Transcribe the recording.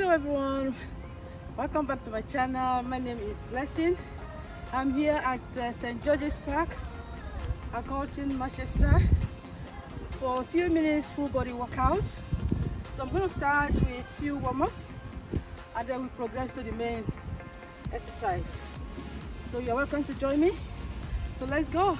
Hello everyone, welcome back to my channel. My name is Blessing. I'm here at uh, St. George's Park, Accounting, Manchester for a few minutes full body workout. So I'm going to start with few warm-ups and then we progress to the main exercise. So you're welcome to join me. So let's go.